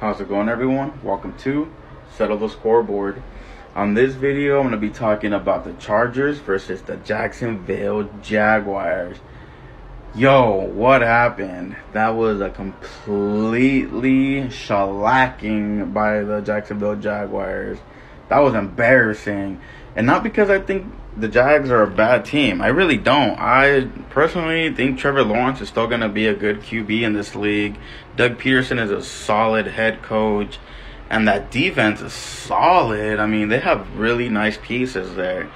How's it going, everyone? Welcome to Settle the Scoreboard. On this video, I'm going to be talking about the Chargers versus the Jacksonville Jaguars. Yo, what happened? That was a completely shellacking by the Jacksonville Jaguars. That was embarrassing. And not because I think the Jags are a bad team. I really don't. I personally think Trevor Lawrence is still going to be a good QB in this league. Doug Pederson is a solid head coach. And that defense is solid. I mean, they have really nice pieces there.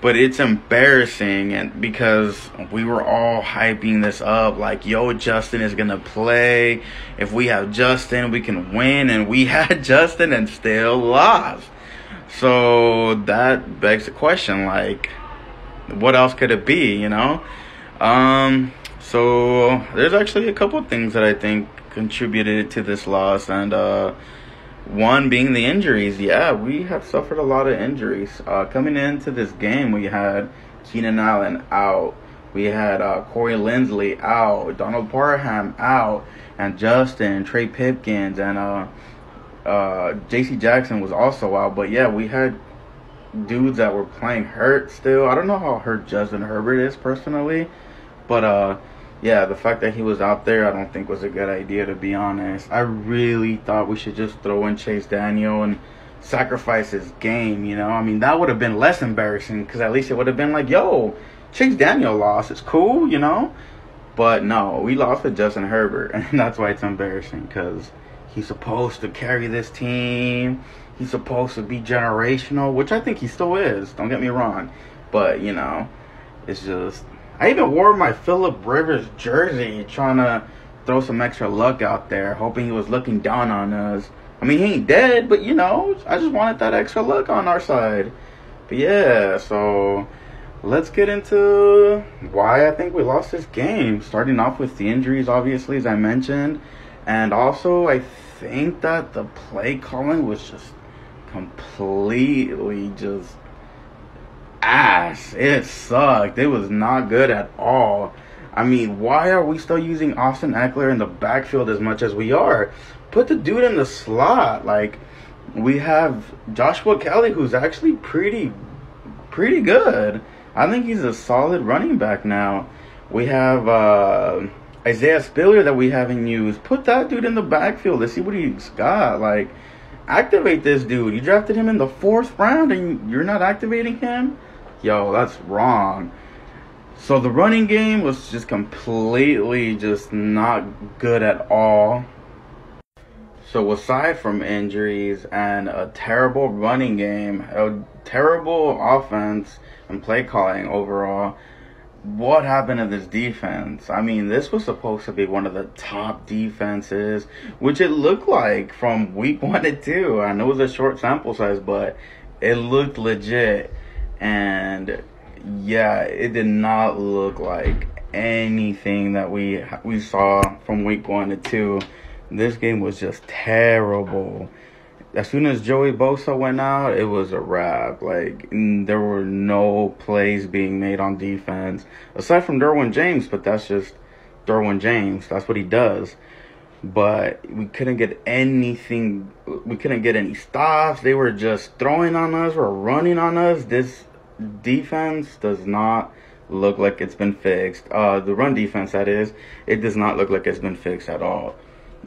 But it's embarrassing and because we were all hyping this up like yo Justin is going to play. If we have Justin, we can win and we had Justin and still lost. So that begs the question, like, what else could it be, you know? Um, so there's actually a couple things that I think contributed to this loss, and uh, one being the injuries. Yeah, we have suffered a lot of injuries. Uh, coming into this game, we had Keenan Allen out. We had uh, Corey Linsley out, Donald Parham out, and Justin, Trey Pipkins, and uh, J.C. Jackson was also out, but yeah, we had dudes that were playing hurt still. I don't know how hurt Justin Herbert is personally, but uh, yeah, the fact that he was out there, I don't think was a good idea to be honest. I really thought we should just throw in Chase Daniel and sacrifice his game. You know, I mean that would have been less embarrassing because at least it would have been like, yo, Chase Daniel lost. It's cool, you know. But no, we lost to Justin Herbert, and that's why it's embarrassing because He's supposed to carry this team. He's supposed to be generational, which I think he still is. Don't get me wrong. But, you know, it's just. I even wore my Philip Rivers jersey trying to throw some extra luck out there, hoping he was looking down on us. I mean, he ain't dead, but, you know, I just wanted that extra luck on our side. But, yeah, so let's get into why I think we lost this game. Starting off with the injuries, obviously, as I mentioned. And also, I think that the play calling was just completely just ass. It sucked. It was not good at all. I mean, why are we still using Austin Ekeler in the backfield as much as we are? Put the dude in the slot. Like, we have Joshua Kelley, who's actually pretty, pretty good. I think he's a solid running back now. We have, uh, Isaiah Spiller that we haven't used. Put that dude in the backfield. Let's see what he's got. Like, activate this dude. You drafted him in the fourth round and you're not activating him? Yo, that's wrong. So the running game was just completely just not good at all. So aside from injuries and a terrible running game, a terrible offense and play calling overall, what happened to this defense? I mean, this was supposed to be one of the top defenses, which it looked like from week one to two. I know it was a short sample size, but it looked legit. And yeah, it did not look like anything that we we saw from week one to two. This game was just terrible as soon as Joey Bosa went out, it was a wrap. Like there were no plays being made on defense aside from Derwin James, but that's just Derwin James. That's what he does. But we couldn't get anything. We couldn't get any stops. They were just throwing on us or running on us. This defense does not look like it's been fixed. Uh, the run defense, that is, it does not look like it's been fixed at all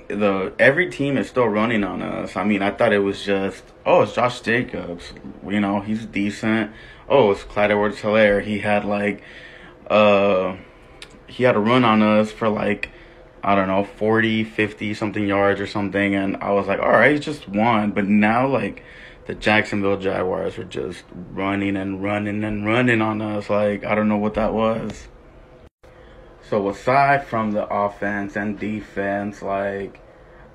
the every team is still running on us. I mean, I thought it was just oh, it's Josh Jacobs. You know, he's decent. Oh, it's Clyde Edwards Helaire. He had like uh he had a run on us for like I don't know, 40, 50 something yards or something and I was like, "All right, he's just one." But now like the Jacksonville Jaguars are just running and running and running on us like I don't know what that was. So aside from the offense and defense, like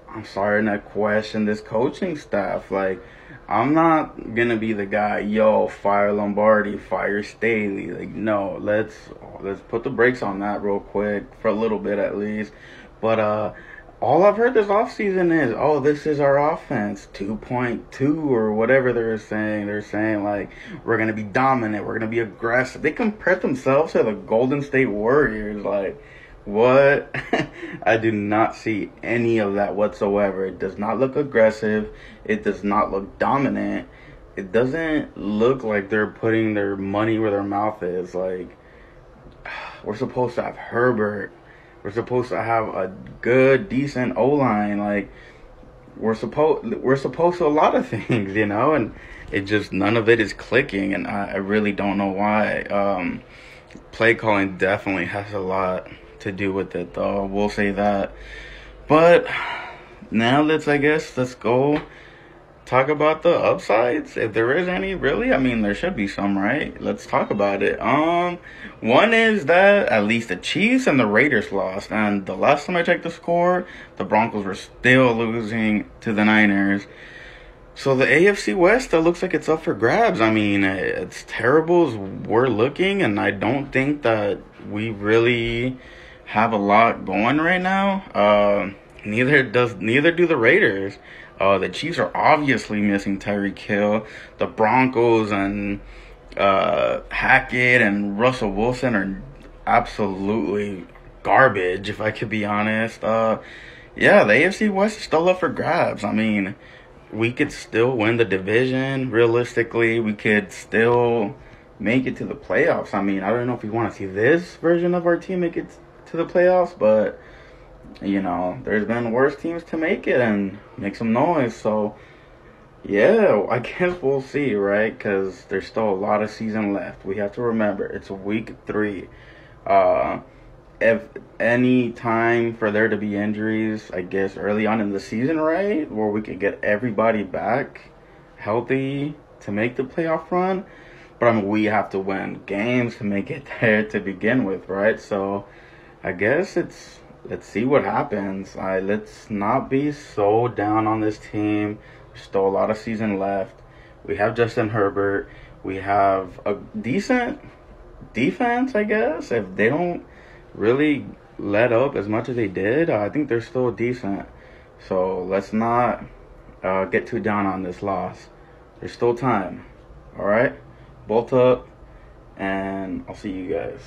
I'm starting to question this coaching staff. Like I'm not gonna be the guy, yo, fire Lombardi, fire Staley. Like no, let's let's put the brakes on that real quick for a little bit at least. But uh all I've heard this offseason is, oh, this is our offense, 2.2 or whatever they're saying. They're saying, like, we're going to be dominant, we're going to be aggressive. They compared themselves to the Golden State Warriors. Like, What? I do not see any of that whatsoever. It does not look aggressive. It does not look dominant. It doesn't look like they're putting their money where their mouth is. Like, we're supposed to have Herbert. We're supposed to have a good, decent O line. Like, we're supposed we're supposed to a lot of things, you know, and it just none of it is clicking, and I, I really don't know why. Um, play calling definitely has a lot to do with it, though. We'll say that. But now let's, I guess, let's go talk about the upsides if there is any really? I mean there should be some right? Let's talk about it. Um one is that at least the chiefs and the raiders lost and the last time i checked the score the broncos were still losing to the niners. So the afc west that looks like it's up for grabs. I mean it's terrible as we're looking and i don't think that we really have a lot going right now. Uh, neither does neither do the Raiders. Uh, the Chiefs are obviously missing Tyreek Hill. The Broncos and uh, Hackett and Russell Wilson are absolutely garbage, if I could be honest. Uh, yeah, the AFC West is still up for grabs. I mean, we could still win the division. Realistically, we could still make it to the playoffs. I mean, I don't know if we want to see this version of our team make it to the playoffs, but you know, there's been worse teams to make it and make some noise. So, yeah, I guess we'll see, right? Because there's still a lot of season left. We have to remember it's week three. Uh, if any time for there to be injuries, I guess early on in the season, right, where we could get everybody back healthy to make the playoff run. But I mean, we have to win games to make it there to begin with, right? So I guess it's let's see what happens. I let's not be so down on this team. still a lot of season left. We have Justin Herbert. We have a decent defense, I guess. If they don't really let up as much as they did, I think they're still decent. So let's not uh, get too down on this loss. There's still time. All right, bolt up, and I'll see you guys.